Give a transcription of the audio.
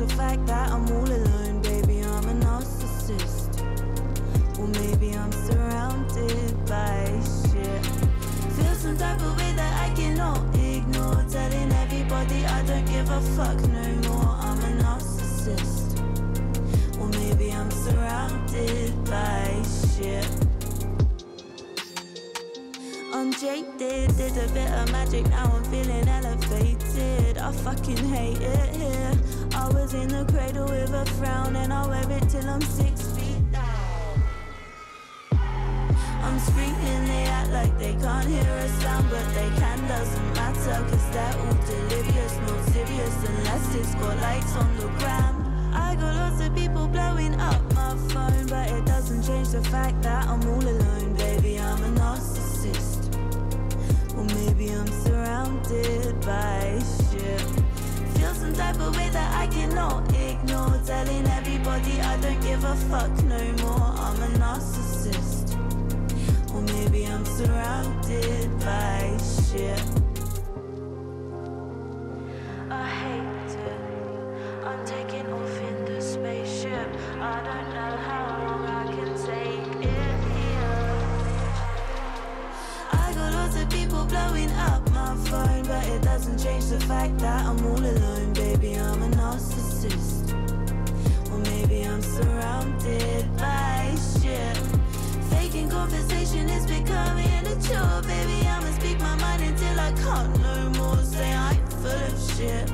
the fact that I'm all alone, baby. I'm a narcissist. Or maybe I'm surrounded by shit. Feel some type of way that I cannot ignore. Telling everybody I don't give a fuck no more. I'm a narcissist. Or maybe I'm surrounded by shit. I'm jaded, did a bit of magic, now I'm feeling elevated. I fucking hate it here. I was in the cradle with a frown, and I'll wear it till I'm six feet down. I'm screaming, they act like they can't hear a sound, but they can, doesn't matter, cause they're all delirious, not serious, unless it's got lights on the gram. I got lots of people blowing up my phone, but it doesn't change the fact that I'm all alone, baby. I'm a narcissist. Or maybe I'm surrounded everybody I don't give a fuck no more. I'm a narcissist. Or maybe I'm surrounded by shit. I hate it. I'm taking off in the spaceship. I don't know how long I can take it here. I got lots of people blowing up my phone, but it doesn't change the fact that I'm all alone, baby. I'm a conversation is becoming a chore, baby. I'ma speak my mind until I can't no more. Say I'm full of shit.